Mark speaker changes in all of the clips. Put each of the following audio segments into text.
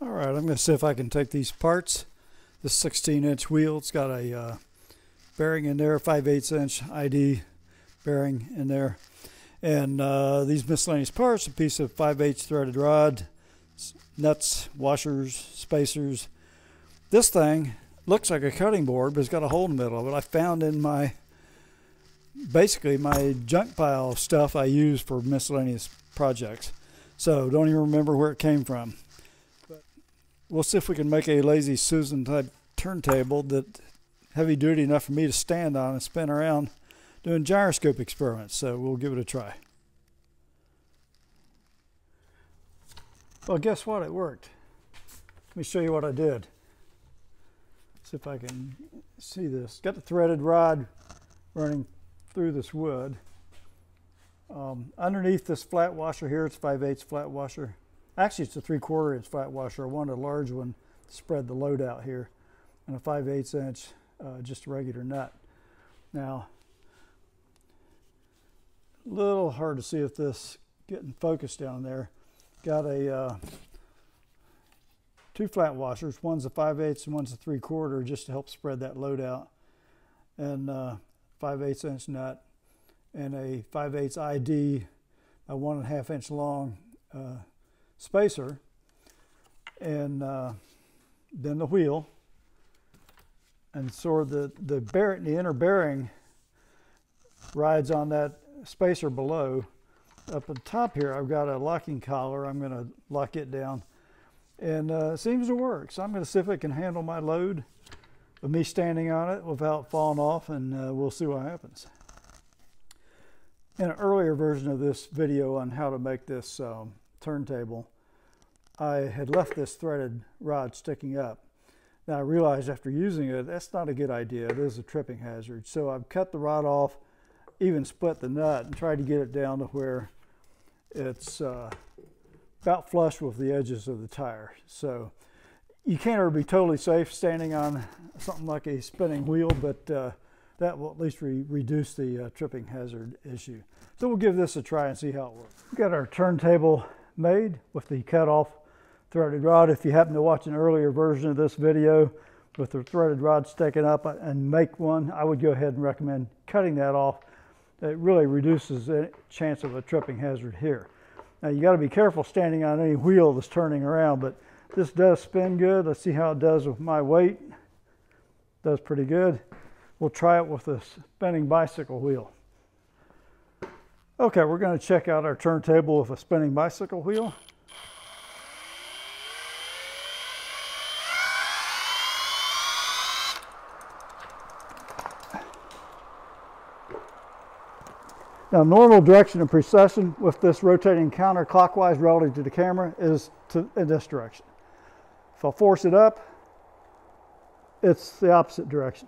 Speaker 1: All right, I'm going to see if I can take these parts. This 16 inch wheel, it's got a uh, bearing in there, 5 8 inch ID bearing in there. And uh, these miscellaneous parts, a piece of 5 8 threaded rod, nuts, washers, spacers. This thing looks like a cutting board, but it's got a hole in the middle of it. I found in my, basically my junk pile stuff I use for miscellaneous projects. So don't even remember where it came from we'll see if we can make a lazy Susan type turntable that heavy duty enough for me to stand on and spin around doing gyroscope experiments. So we'll give it a try. Well, guess what? It worked. Let me show you what I did. See if I can see this. Got the threaded rod running through this wood. Um, underneath this flat washer here, it's 5 8 flat washer. Actually, it's a three quarter inch flat washer. I wanted a large one to spread the load out here, and a 5 8 inch, uh, just a regular nut. Now, a little hard to see if this getting focused down there. Got a uh, two flat washers. One's a 5 8 and one's a 3 quarter just to help spread that load out. And uh, 5 8 inch nut and a 5 8 ID, a one and a half inch long uh, spacer and uh, then the wheel and so the the bearing the inner bearing rides on that spacer below. Up on top here I've got a locking collar. I'm going to lock it down. And uh, it seems to work. So I'm going to see if it can handle my load of me standing on it without falling off and uh, we'll see what happens. In an earlier version of this video on how to make this um, turntable, I had left this threaded rod sticking up. Now I realized after using it, that's not a good idea. It is a tripping hazard. So I've cut the rod off, even split the nut and tried to get it down to where it's uh, about flush with the edges of the tire. So you can't ever be totally safe standing on something like a spinning wheel, but uh, that will at least re reduce the uh, tripping hazard issue. So we'll give this a try and see how it works. We've got our turntable made with the cut off threaded rod. If you happen to watch an earlier version of this video with the threaded rod sticking up and make one, I would go ahead and recommend cutting that off. It really reduces the chance of a tripping hazard here. Now you got to be careful standing on any wheel that's turning around, but this does spin good. Let's see how it does with my weight. Does pretty good. We'll try it with a spinning bicycle wheel. Okay, we're going to check out our turntable with a spinning bicycle wheel. Now, normal direction of precession with this rotating counterclockwise relative to the camera is to, in this direction. If I force it up, it's the opposite direction.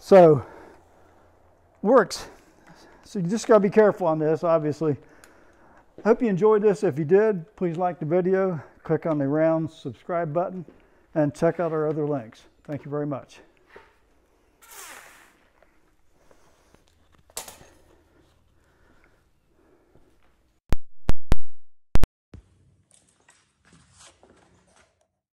Speaker 1: So, works. So you just got to be careful on this, obviously. Hope you enjoyed this. If you did, please like the video, click on the round subscribe button, and check out our other links. Thank you very much.